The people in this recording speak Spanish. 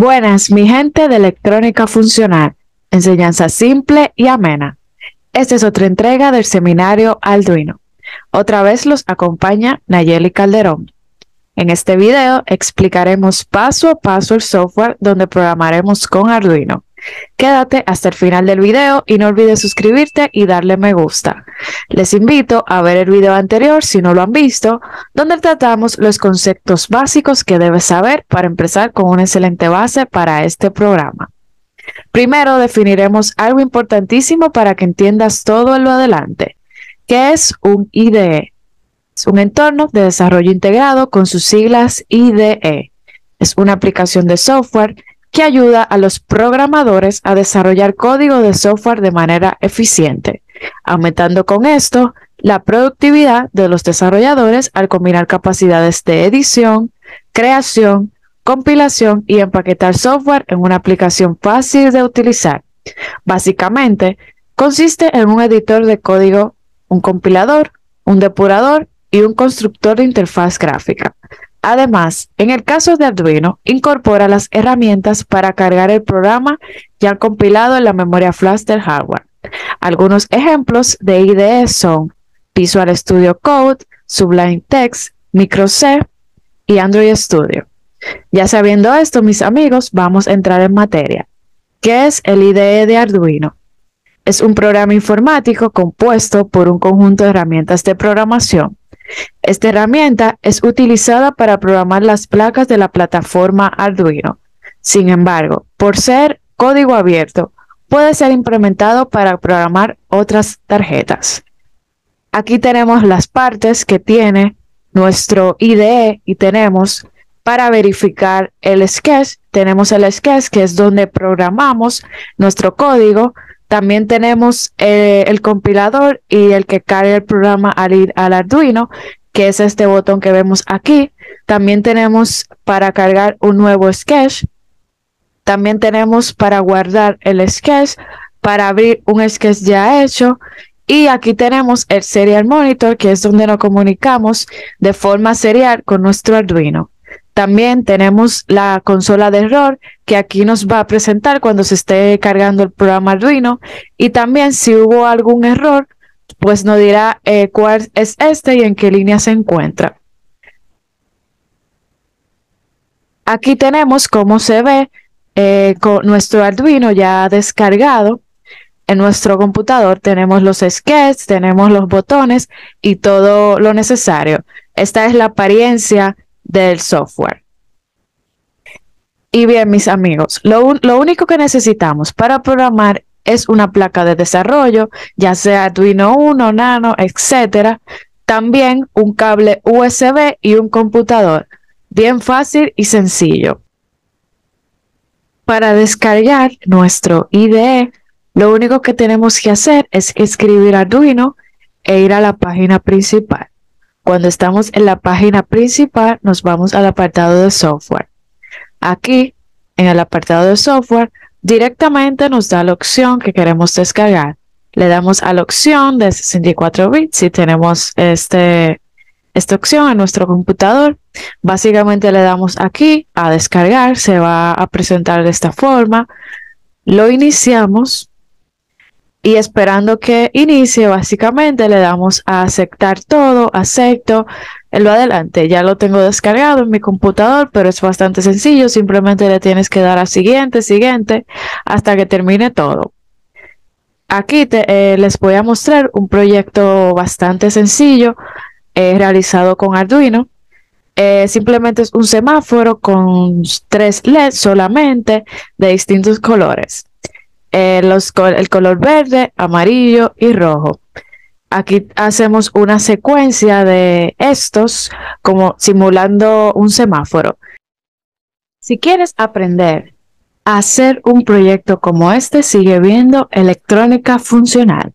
Buenas, mi gente de electrónica funcional, enseñanza simple y amena. Esta es otra entrega del seminario Arduino. Otra vez los acompaña Nayeli Calderón. En este video explicaremos paso a paso el software donde programaremos con Arduino. Quédate hasta el final del video y no olvides suscribirte y darle me gusta. Les invito a ver el video anterior si no lo han visto, donde tratamos los conceptos básicos que debes saber para empezar con una excelente base para este programa. Primero definiremos algo importantísimo para que entiendas todo lo adelante, que es un IDE. Es un entorno de desarrollo integrado con sus siglas IDE. Es una aplicación de software que ayuda a los programadores a desarrollar código de software de manera eficiente, aumentando con esto la productividad de los desarrolladores al combinar capacidades de edición, creación, compilación y empaquetar software en una aplicación fácil de utilizar. Básicamente, consiste en un editor de código, un compilador, un depurador y un constructor de interfaz gráfica. Además, en el caso de Arduino, incorpora las herramientas para cargar el programa ya compilado en la memoria flash del hardware. Algunos ejemplos de IDE son Visual Studio Code, Sublime Text, Micro C y Android Studio. Ya sabiendo esto, mis amigos, vamos a entrar en materia. ¿Qué es el IDE de Arduino? Es un programa informático compuesto por un conjunto de herramientas de programación esta herramienta es utilizada para programar las placas de la plataforma Arduino. Sin embargo, por ser código abierto, puede ser implementado para programar otras tarjetas. Aquí tenemos las partes que tiene nuestro IDE y tenemos para verificar el sketch, tenemos el sketch que es donde programamos nuestro código también tenemos eh, el compilador y el que carga el programa al, al Arduino, que es este botón que vemos aquí. También tenemos para cargar un nuevo sketch. También tenemos para guardar el sketch, para abrir un sketch ya hecho. Y aquí tenemos el Serial Monitor, que es donde nos comunicamos de forma serial con nuestro Arduino. También tenemos la consola de error que aquí nos va a presentar cuando se esté cargando el programa Arduino y también si hubo algún error, pues nos dirá eh, cuál es este y en qué línea se encuentra. Aquí tenemos cómo se ve eh, con nuestro Arduino ya descargado. En nuestro computador tenemos los sketches, tenemos los botones y todo lo necesario. Esta es la apariencia del software. Y bien, mis amigos, lo, lo, único que necesitamos para programar es una placa de desarrollo, ya sea Arduino 1, Nano, etcétera. También un cable USB y un computador. Bien fácil y sencillo. Para descargar nuestro IDE, lo único que tenemos que hacer es escribir Arduino e ir a la página principal. Cuando estamos en la página principal, nos vamos al apartado de software. Aquí, en el apartado de software, directamente nos da la opción que queremos descargar. Le damos a la opción de 64 bits si tenemos este, esta opción en nuestro computador. Básicamente le damos aquí a descargar, se va a presentar de esta forma. Lo iniciamos y esperando que inicie, básicamente le damos a aceptar todo, acepto, lo adelante. Ya lo tengo descargado en mi computador, pero es bastante sencillo, simplemente le tienes que dar a siguiente, siguiente, hasta que termine todo. Aquí te, eh, les voy a mostrar un proyecto bastante sencillo eh, realizado con Arduino. Eh, simplemente es un semáforo con tres LEDs solamente de distintos colores. Eh, el color verde, amarillo y rojo. Aquí hacemos una secuencia de estos como simulando un semáforo. Si quieres aprender a hacer un proyecto como este, sigue viendo electrónica funcional.